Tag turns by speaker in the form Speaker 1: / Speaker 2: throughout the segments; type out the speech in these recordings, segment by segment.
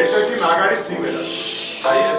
Speaker 1: ესეთი მაგარი სიმღერა. აი ეს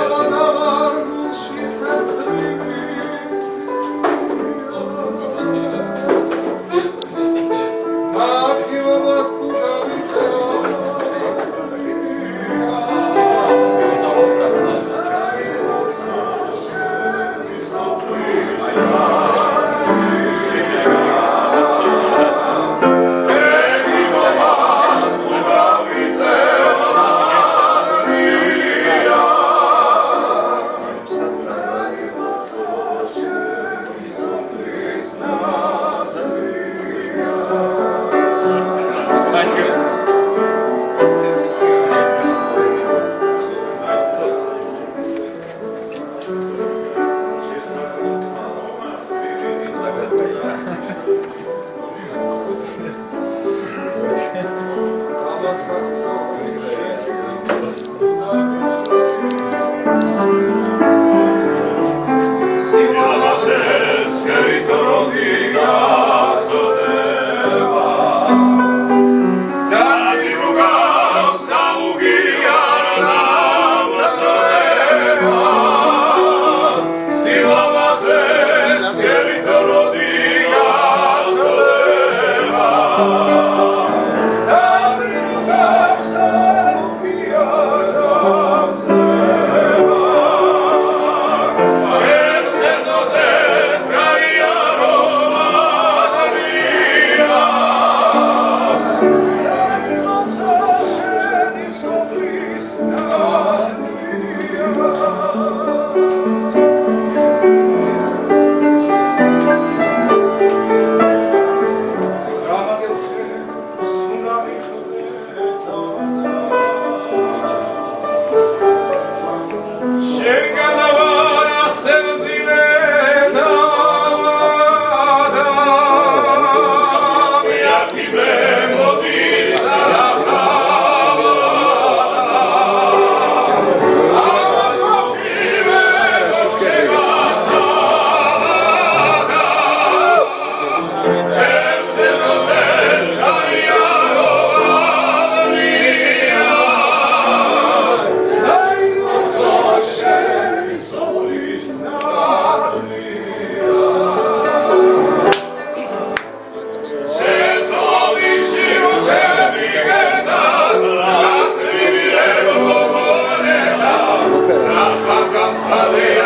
Speaker 1: Aleluia.